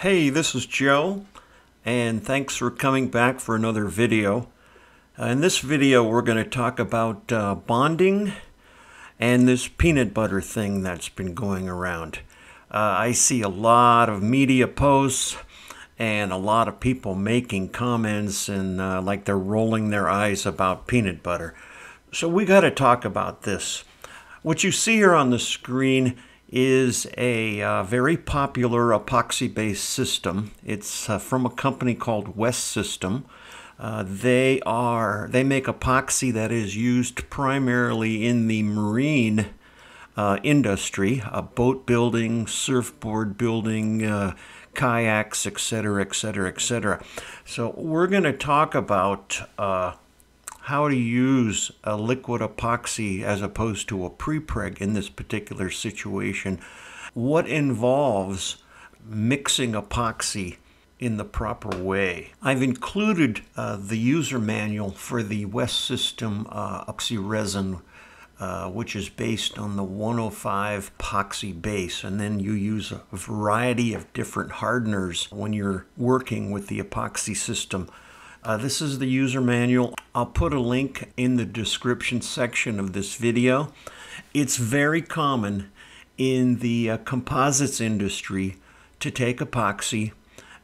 Hey, this is Joe, and thanks for coming back for another video. Uh, in this video, we're going to talk about uh, bonding and this peanut butter thing that's been going around. Uh, I see a lot of media posts and a lot of people making comments and uh, like they're rolling their eyes about peanut butter. So we got to talk about this. What you see here on the screen is a uh, very popular epoxy based system. It's uh, from a company called West System. Uh, they are they make epoxy that is used primarily in the marine uh, industry, uh, boat building, surfboard building, uh, kayaks, etc., etc., etc. So we're going to talk about how to use a liquid epoxy as opposed to a prepreg in this particular situation, what involves mixing epoxy in the proper way. I've included uh, the user manual for the West System uh, epoxy resin, uh, which is based on the 105 epoxy base. And then you use a variety of different hardeners when you're working with the epoxy system. Uh, this is the user manual. I'll put a link in the description section of this video. It's very common in the uh, composites industry to take epoxy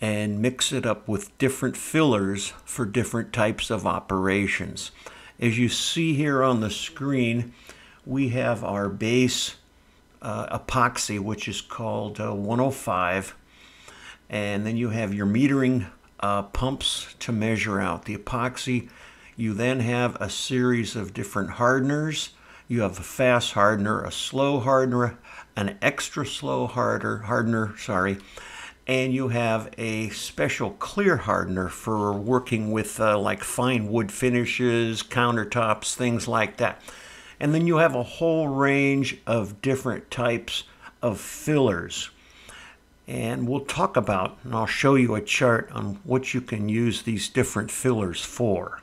and mix it up with different fillers for different types of operations. As you see here on the screen, we have our base uh, epoxy, which is called uh, 105. And then you have your metering uh, pumps to measure out the epoxy. You then have a series of different hardeners. You have a fast hardener, a slow hardener, an extra slow harder, hardener, sorry, and you have a special clear hardener for working with uh, like fine wood finishes, countertops, things like that. And then you have a whole range of different types of fillers and we'll talk about, and I'll show you a chart on what you can use these different fillers for.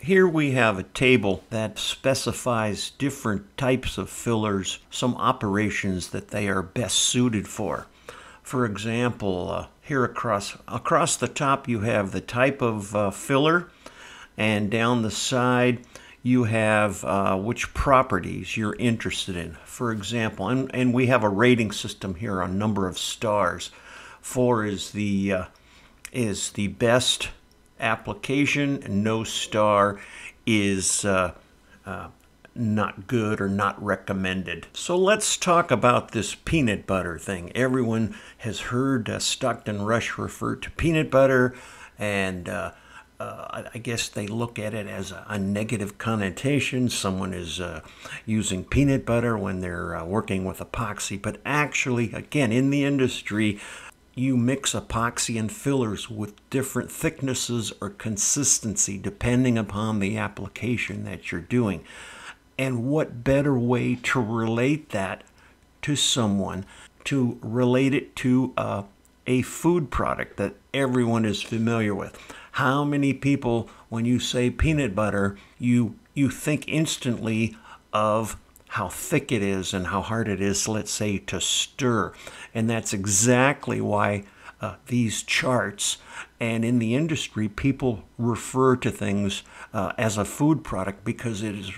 Here we have a table that specifies different types of fillers, some operations that they are best suited for. For example, uh, here across, across the top you have the type of uh, filler, and down the side you have uh, which properties you're interested in. For example, and, and we have a rating system here on number of stars. Four is the uh, is the best application, no star is uh, uh not good or not recommended. So let's talk about this peanut butter thing. Everyone has heard uh, Stockton Rush refer to peanut butter and uh, I guess they look at it as a, a negative connotation. Someone is uh, using peanut butter when they're uh, working with epoxy, but actually, again, in the industry, you mix epoxy and fillers with different thicknesses or consistency depending upon the application that you're doing. And what better way to relate that to someone, to relate it to uh, a food product that everyone is familiar with? How many people, when you say peanut butter, you you think instantly of how thick it is and how hard it is, let's say, to stir. And that's exactly why uh, these charts and in the industry, people refer to things uh, as a food product because it is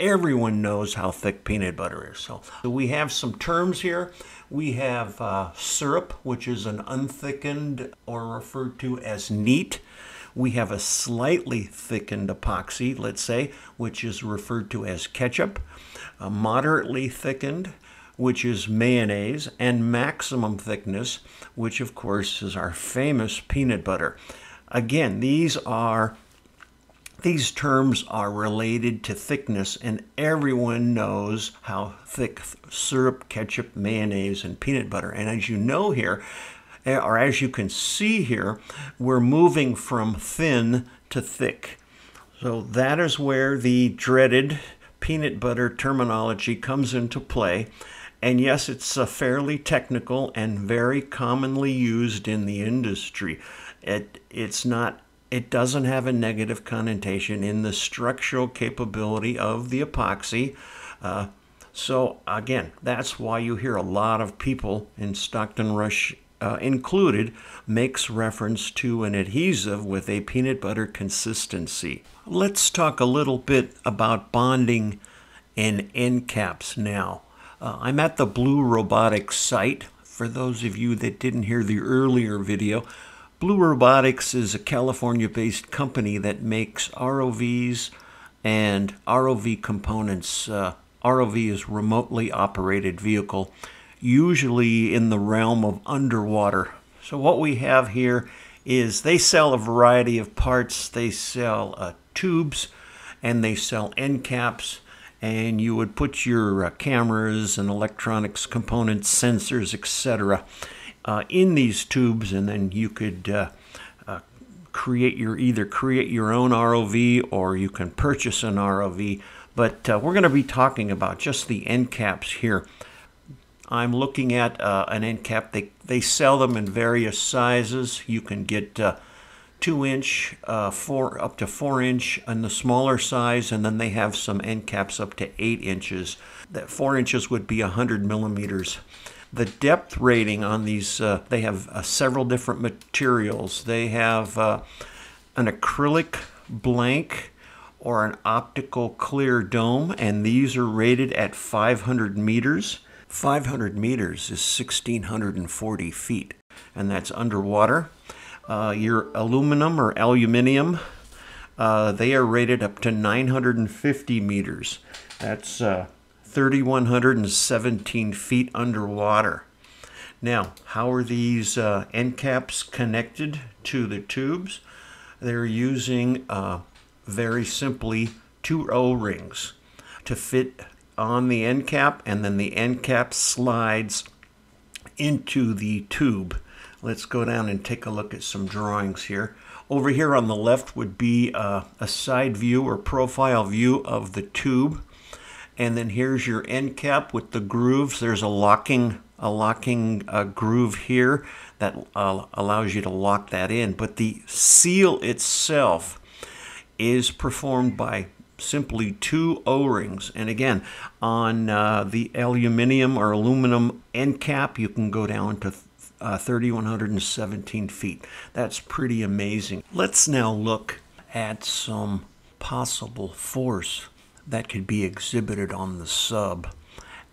everyone knows how thick peanut butter is. So, so we have some terms here. We have uh, syrup, which is an unthickened or referred to as neat. We have a slightly thickened epoxy, let's say, which is referred to as ketchup, a moderately thickened, which is mayonnaise, and maximum thickness, which of course is our famous peanut butter. Again, these are these terms are related to thickness, and everyone knows how thick syrup, ketchup, mayonnaise, and peanut butter. And as you know here, or as you can see here, we're moving from thin to thick. So that is where the dreaded peanut butter terminology comes into play. And yes, it's a fairly technical and very commonly used in the industry. It, it's not, it doesn't have a negative connotation in the structural capability of the epoxy. Uh, so again, that's why you hear a lot of people in Stockton Rush uh, included makes reference to an adhesive with a peanut butter consistency. Let's talk a little bit about bonding and end caps now. Uh, I'm at the Blue Robotics site. For those of you that didn't hear the earlier video, Blue Robotics is a California based company that makes ROVs and ROV components. Uh, ROV is remotely operated vehicle, usually in the realm of underwater. So, what we have here is they sell a variety of parts. They sell uh, tubes and they sell end caps and you would put your uh, cameras and electronics components, sensors, etc uh, in these tubes, and then you could uh, uh, create your either create your own ROV or you can purchase an ROV. But uh, we're going to be talking about just the end caps here. I'm looking at uh, an end cap. They they sell them in various sizes. You can get uh, two inch, four up to four inch in the smaller size, and then they have some end caps up to eight inches. That four inches would be 100 millimeters. The depth rating on these, uh, they have uh, several different materials. They have uh, an acrylic blank or an optical clear dome, and these are rated at 500 meters. 500 meters is 1,640 feet, and that's underwater. Uh, your aluminum or aluminium, uh, they are rated up to 950 meters. That's uh, 3,117 feet underwater. Now, how are these uh, end caps connected to the tubes? They're using uh, very simply two O-rings to fit on the end cap, and then the end cap slides into the tube. Let's go down and take a look at some drawings here. Over here on the left would be uh, a side view or profile view of the tube and then here's your end cap with the grooves. There's a locking a locking uh, groove here that uh, allows you to lock that in. But the seal itself is performed by simply two O-rings. And again, on uh, the aluminum or aluminum end cap, you can go down to uh, 3,117 feet. That's pretty amazing. Let's now look at some possible force that could be exhibited on the sub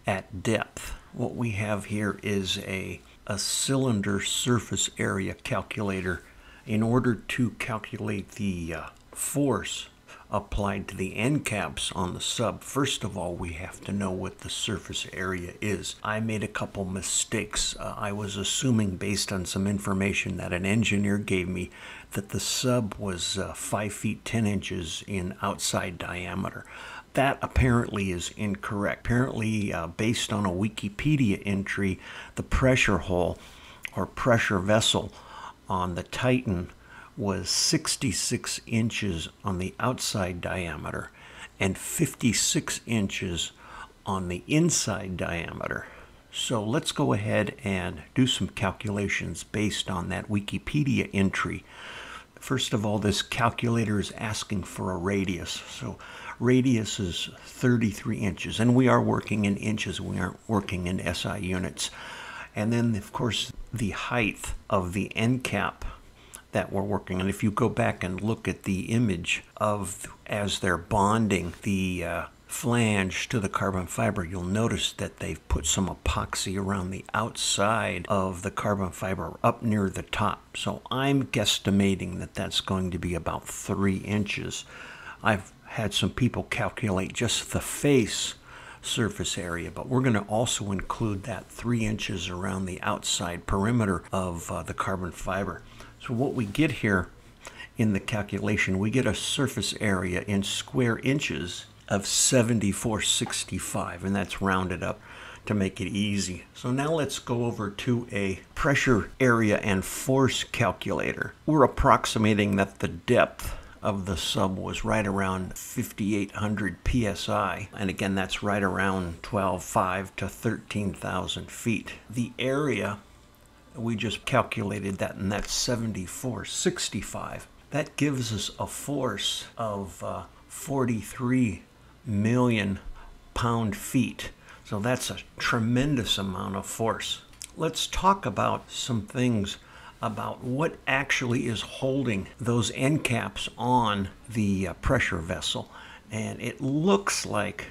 at depth. What we have here is a, a cylinder surface area calculator in order to calculate the uh, force applied to the end caps on the sub. First of all, we have to know what the surface area is. I made a couple mistakes. Uh, I was assuming based on some information that an engineer gave me that the sub was uh, 5 feet 10 inches in outside diameter. That apparently is incorrect. Apparently, uh, based on a Wikipedia entry, the pressure hull or pressure vessel on the Titan was 66 inches on the outside diameter and 56 inches on the inside diameter. So let's go ahead and do some calculations based on that Wikipedia entry. First of all, this calculator is asking for a radius. So radius is 33 inches, and we are working in inches. We aren't working in SI units. And then, of course, the height of the end cap that we're working And If you go back and look at the image of as they're bonding the uh, flange to the carbon fiber, you'll notice that they've put some epoxy around the outside of the carbon fiber up near the top. So I'm guesstimating that that's going to be about three inches. I've had some people calculate just the face surface area, but we're going to also include that three inches around the outside perimeter of uh, the carbon fiber. So what we get here in the calculation, we get a surface area in square inches of 7465, and that's rounded up to make it easy. So now let's go over to a pressure area and force calculator. We're approximating that the depth of the sub was right around 5,800 psi. And again, that's right around 12,500 to 13,000 feet. The area, we just calculated that, and that's 7465. That gives us a force of uh, 43 million pound feet. So that's a tremendous amount of force. let's talk about some things about what actually is holding those end caps on the uh, pressure vessel. And it looks like,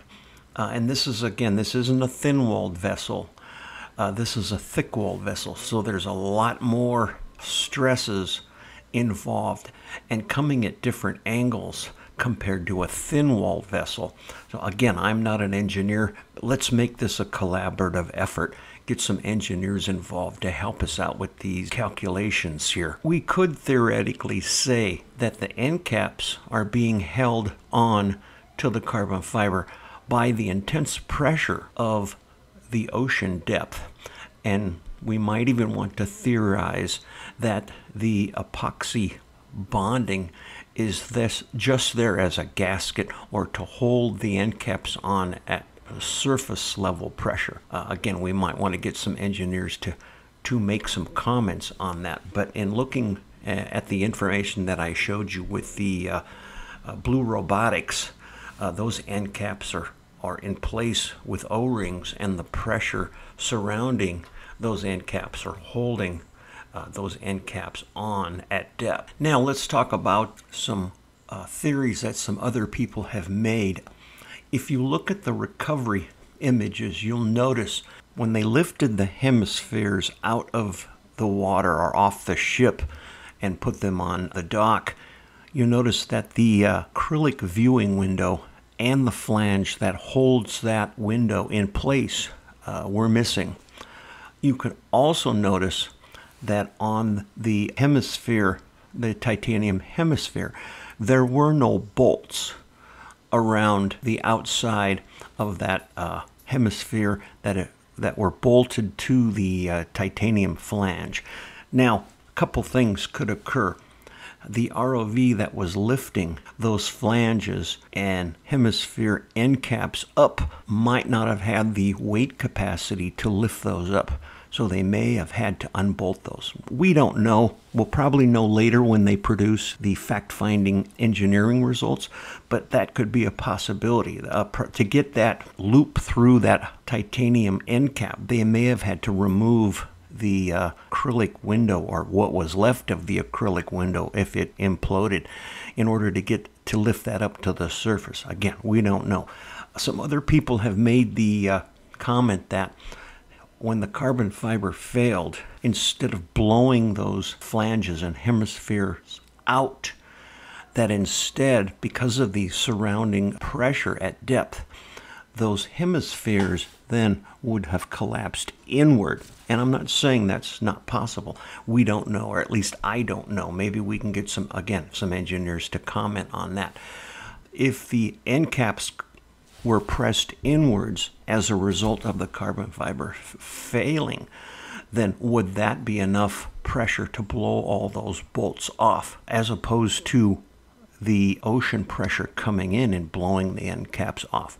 uh, and this is again, this isn't a thin walled vessel, uh, this is a thick walled vessel. So there's a lot more stresses involved and coming at different angles compared to a thin walled vessel. So, again, I'm not an engineer, let's make this a collaborative effort. Get some engineers involved to help us out with these calculations here. We could theoretically say that the end caps are being held on to the carbon fiber by the intense pressure of the ocean depth. And we might even want to theorize that the epoxy bonding is this just there as a gasket or to hold the end caps on at surface level pressure. Uh, again, we might want to get some engineers to to make some comments on that. But in looking at the information that I showed you with the uh, uh, Blue Robotics, uh, those end caps are are in place with O-rings, and the pressure surrounding those end caps are holding uh, those end caps on at depth. Now let's talk about some uh, theories that some other people have made. If you look at the recovery images, you'll notice when they lifted the hemispheres out of the water or off the ship and put them on the dock, you notice that the uh, acrylic viewing window and the flange that holds that window in place uh, were missing. You can also notice that on the hemisphere, the titanium hemisphere, there were no bolts around the outside of that uh, hemisphere that it, that were bolted to the uh, titanium flange. Now, a couple things could occur. The ROV that was lifting those flanges and hemisphere end caps up might not have had the weight capacity to lift those up so they may have had to unbolt those. We don't know. We'll probably know later when they produce the fact finding engineering results, but that could be a possibility. Uh, to get that loop through that titanium end cap, they may have had to remove the uh, acrylic window or what was left of the acrylic window if it imploded in order to get to lift that up to the surface. Again, we don't know. Some other people have made the uh, comment that when the carbon fiber failed, instead of blowing those flanges and hemispheres out, that instead, because of the surrounding pressure at depth, those hemispheres then would have collapsed inward. And I'm not saying that's not possible. We don't know, or at least I don't know. Maybe we can get some, again, some engineers to comment on that. If the end caps were pressed inwards as a result of the carbon fiber failing, then would that be enough pressure to blow all those bolts off as opposed to the ocean pressure coming in and blowing the end caps off?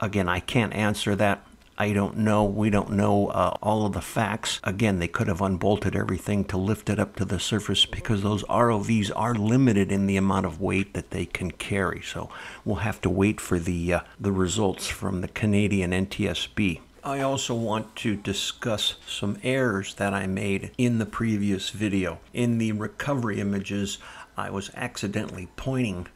Again, I can't answer that. I don't know. We don't know uh, all of the facts. Again, they could have unbolted everything to lift it up to the surface because those ROVs are limited in the amount of weight that they can carry. So we'll have to wait for the uh, the results from the Canadian NTSB. I also want to discuss some errors that I made in the previous video. In the recovery images, I was accidentally pointing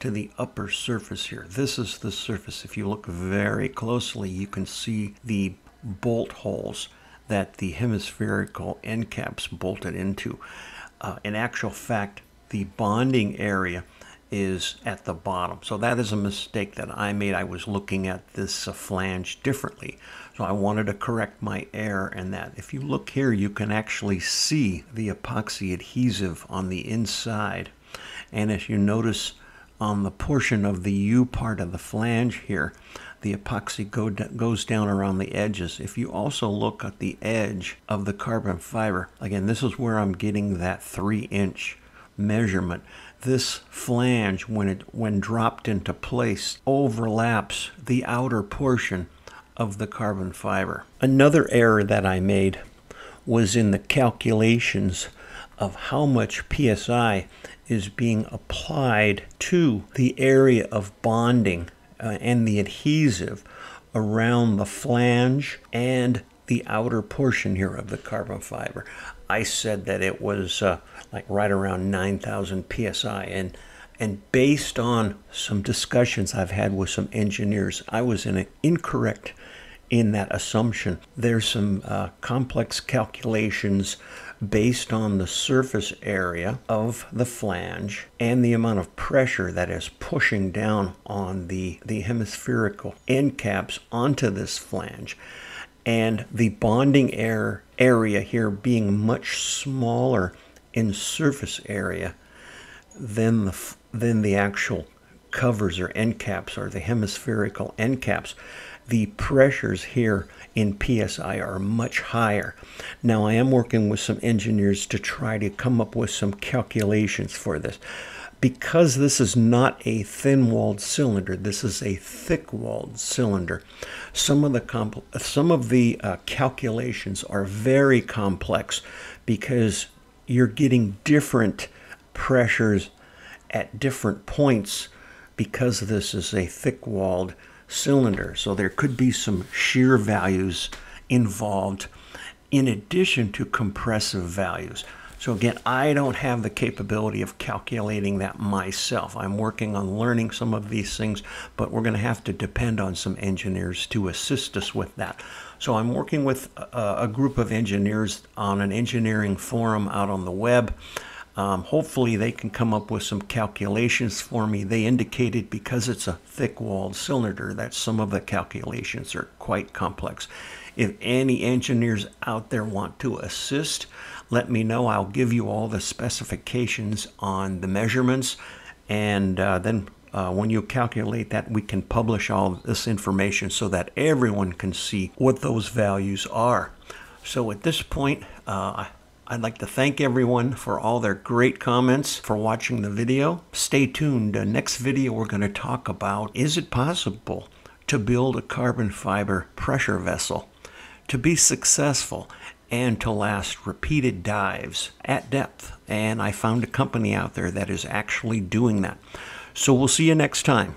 to the upper surface here. This is the surface. If you look very closely, you can see the bolt holes that the hemispherical end caps bolted into. Uh, in actual fact, the bonding area is at the bottom. So that is a mistake that I made. I was looking at this uh, flange differently. So I wanted to correct my error in that. If you look here, you can actually see the epoxy adhesive on the inside. And if you notice, on the portion of the U part of the flange here, the epoxy go, goes down around the edges. If you also look at the edge of the carbon fiber, again, this is where I'm getting that three inch measurement. This flange, when it when dropped into place, overlaps the outer portion of the carbon fiber. Another error that I made was in the calculations of how much PSI is being applied to the area of bonding uh, and the adhesive around the flange and the outer portion here of the carbon fiber. I said that it was uh, like right around 9,000 psi, and and based on some discussions I've had with some engineers, I was in incorrect in that assumption. There's some uh, complex calculations based on the surface area of the flange and the amount of pressure that is pushing down on the, the hemispherical end caps onto this flange and the bonding air area here being much smaller in surface area than the than the actual covers or end caps or the hemispherical end caps the pressures here in PSI are much higher. Now, I am working with some engineers to try to come up with some calculations for this. Because this is not a thin-walled cylinder, this is a thick-walled cylinder. Some of the some of the uh, calculations are very complex because you're getting different pressures at different points because this is a thick-walled cylinder. So there could be some shear values involved in addition to compressive values. So again, I don't have the capability of calculating that myself. I'm working on learning some of these things, but we're going to have to depend on some engineers to assist us with that. So I'm working with a, group of engineers on an engineering forum out on the web. Um, hopefully they can come up with some calculations for me. They indicated because it's a thick-walled cylinder that some of the calculations are quite complex. If any engineers out there want to assist, let me know. I'll give you all the specifications on the measurements and uh, then uh, when you calculate that, we can publish all this information so that everyone can see what those values are. So at this point, uh, I'd like to thank everyone for all their great comments, for watching the video. Stay tuned. Uh, next video we're going to talk about is it possible to build a carbon fiber pressure vessel to be successful and to last repeated dives at depth. And I found a company out there that is actually doing that. So we'll see you next time.